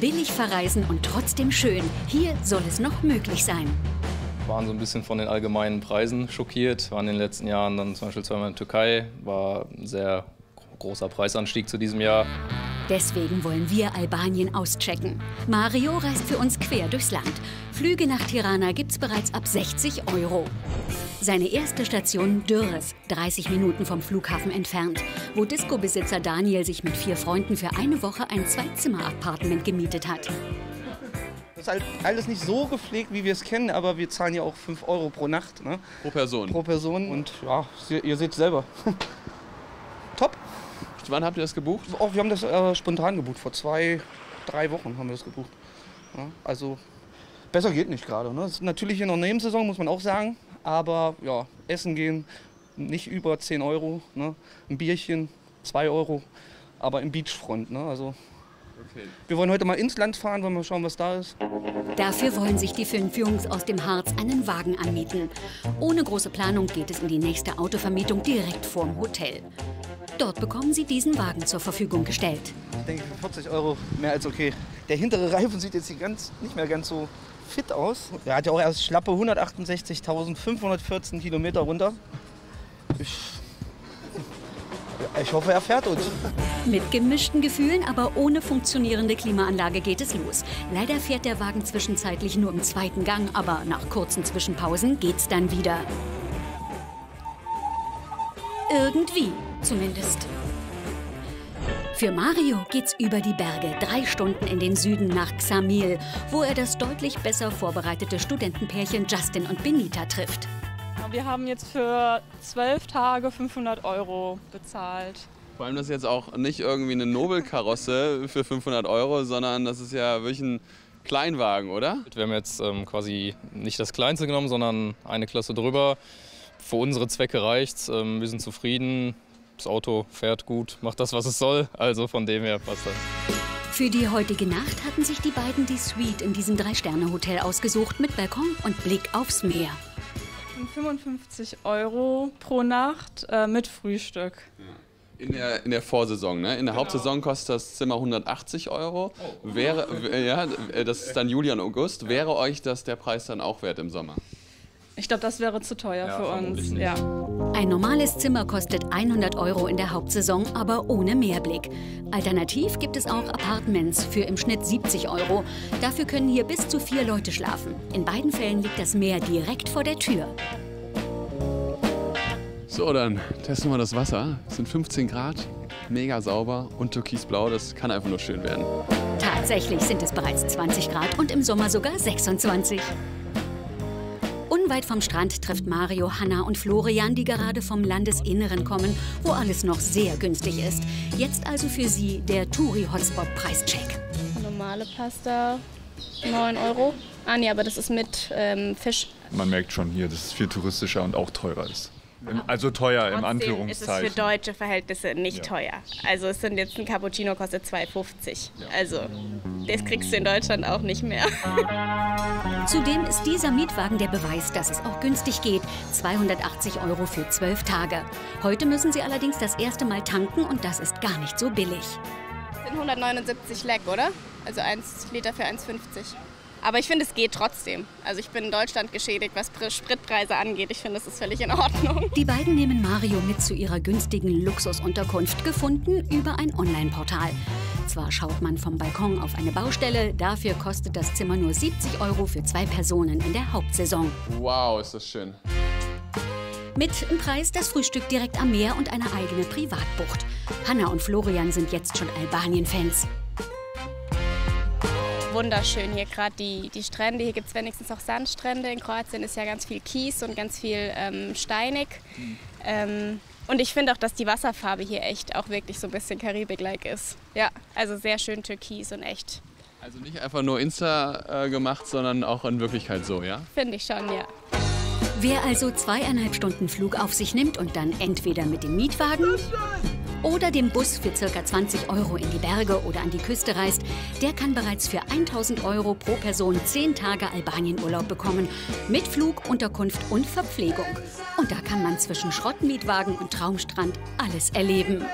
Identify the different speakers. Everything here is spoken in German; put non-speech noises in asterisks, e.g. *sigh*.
Speaker 1: Billig verreisen und trotzdem schön. Hier soll es noch möglich sein.
Speaker 2: Wir waren so ein bisschen von den allgemeinen Preisen schockiert. Waren in den letzten Jahren dann zum Beispiel zweimal in der Türkei. War ein sehr großer Preisanstieg zu diesem Jahr.
Speaker 1: Deswegen wollen wir Albanien auschecken. Mario reist für uns quer durchs Land. Flüge nach Tirana gibt's bereits ab 60 Euro. Seine erste Station Dürres, 30 Minuten vom Flughafen entfernt, wo Disco-Besitzer Daniel sich mit vier Freunden für eine Woche ein Zwei-Zimmer-Appartement gemietet hat.
Speaker 3: Das ist halt alles nicht so gepflegt, wie wir es kennen, aber wir zahlen ja auch 5 Euro pro Nacht. Ne?
Speaker 4: Pro Person.
Speaker 3: Pro Person und ja, ihr seht selber. *laughs* Top.
Speaker 4: Wann habt ihr das gebucht?
Speaker 3: Auch wir haben das äh, spontan gebucht. Vor zwei, drei Wochen haben wir das gebucht. Ja, also besser geht nicht gerade. Ne? Das ist natürlich in der Nebensaison, muss man auch sagen. Aber ja, essen gehen nicht über 10 Euro. Ne? Ein Bierchen 2 Euro. Aber im Beachfront. Ne? Also Okay. Wir wollen heute mal ins Land fahren, wollen mal schauen, was da ist.
Speaker 1: Dafür wollen sich die fünf Jungs aus dem Harz einen Wagen anmieten. Ohne große Planung geht es in die nächste Autovermietung direkt vorm Hotel. Dort bekommen sie diesen Wagen zur Verfügung gestellt.
Speaker 3: Ich denke, für 40 Euro mehr als okay. Der hintere Reifen sieht jetzt ganz, nicht mehr ganz so fit aus. Er hat ja auch erst schlappe 168.514 Kilometer runter. Ich, ich hoffe, er fährt uns.
Speaker 1: Mit gemischten Gefühlen, aber ohne funktionierende Klimaanlage geht es los. Leider fährt der Wagen zwischenzeitlich nur im zweiten Gang, aber nach kurzen Zwischenpausen geht's dann wieder. Irgendwie zumindest. Für Mario geht's über die Berge, drei Stunden in den Süden nach Xamil, wo er das deutlich besser vorbereitete Studentenpärchen Justin und Benita trifft.
Speaker 5: Wir haben jetzt für zwölf Tage 500 Euro bezahlt.
Speaker 4: Vor allem das ist jetzt auch nicht irgendwie eine Nobelkarosse für 500 Euro, sondern das ist ja wirklich ein Kleinwagen, oder?
Speaker 2: Wir haben jetzt ähm, quasi nicht das kleinste genommen, sondern eine Klasse drüber. Für unsere Zwecke reicht's. Ähm, wir sind zufrieden. Das Auto fährt gut, macht das, was es soll. Also von dem her passt das.
Speaker 1: Für die heutige Nacht hatten sich die beiden die Suite in diesem Drei-Sterne-Hotel ausgesucht mit Balkon und Blick aufs Meer.
Speaker 5: 55 Euro pro Nacht äh, mit Frühstück.
Speaker 4: In der, in der Vorsaison, ne? In der genau. Hauptsaison kostet das Zimmer 180 Euro. Oh. Wäre, ja, das ist dann Juli und August. Wäre euch das der Preis dann auch wert im Sommer?
Speaker 5: Ich glaube, das wäre zu teuer ja, für uns. Ja.
Speaker 1: Ein normales Zimmer kostet 100 Euro in der Hauptsaison, aber ohne Mehrblick. Alternativ gibt es auch Apartments für im Schnitt 70 Euro. Dafür können hier bis zu vier Leute schlafen. In beiden Fällen liegt das Meer direkt vor der Tür.
Speaker 4: So, dann testen wir das Wasser. Es sind 15 Grad, mega sauber und türkisblau. Das kann einfach nur schön werden.
Speaker 1: Tatsächlich sind es bereits 20 Grad und im Sommer sogar 26. Unweit vom Strand trifft Mario, Hanna und Florian, die gerade vom Landesinneren kommen, wo alles noch sehr günstig ist. Jetzt also für sie der Touri-Hotspot-Preischeck.
Speaker 6: Normale Pasta 9 Euro. Ah nee, aber das ist mit ähm, Fisch.
Speaker 7: Man merkt schon hier, dass es viel touristischer und auch teurer ist. Also teuer im Anführungszeichen.
Speaker 6: ist es für deutsche Verhältnisse nicht ja. teuer. Also es sind jetzt ein Cappuccino kostet 2,50. Ja. Also das kriegst du in Deutschland auch nicht mehr. *laughs*
Speaker 1: Zudem ist dieser Mietwagen der Beweis, dass es auch günstig geht. 280 Euro für zwölf Tage. Heute müssen sie allerdings das erste Mal tanken und das ist gar nicht so billig.
Speaker 6: Das sind 179 Leck, oder? Also 1 Liter für 1,50. Aber ich finde, es geht trotzdem. Also ich bin in Deutschland geschädigt, was Spritpreise angeht. Ich finde, es ist völlig in Ordnung.
Speaker 1: Die beiden nehmen Mario mit zu ihrer günstigen Luxusunterkunft, gefunden über ein Online-Portal. Zwar schaut man vom Balkon auf eine Baustelle, dafür kostet das Zimmer nur 70 Euro für zwei Personen in der Hauptsaison.
Speaker 4: Wow, ist das schön.
Speaker 1: Mit im Preis das Frühstück direkt am Meer und eine eigene Privatbucht. Hanna und Florian sind jetzt schon Albanien-Fans
Speaker 6: wunderschön hier gerade die, die Strände. Hier gibt es wenigstens auch Sandstrände. In Kroatien ist ja ganz viel Kies und ganz viel ähm, steinig. Mhm. Ähm, und ich finde auch, dass die Wasserfarbe hier echt auch wirklich so ein bisschen Karibik-like ist. Ja, also sehr schön türkis und echt.
Speaker 4: Also nicht einfach nur Insta äh, gemacht, sondern auch in Wirklichkeit so, ja?
Speaker 6: Finde ich schon, ja.
Speaker 1: Wer also zweieinhalb Stunden Flug auf sich nimmt und dann entweder mit dem Mietwagen oder dem Bus für ca. 20 Euro in die Berge oder an die Küste reist, der kann bereits für 1000 Euro pro Person 10 Tage Albanienurlaub bekommen. Mit Flug, Unterkunft und Verpflegung. Und da kann man zwischen Schrottmietwagen und Traumstrand alles erleben.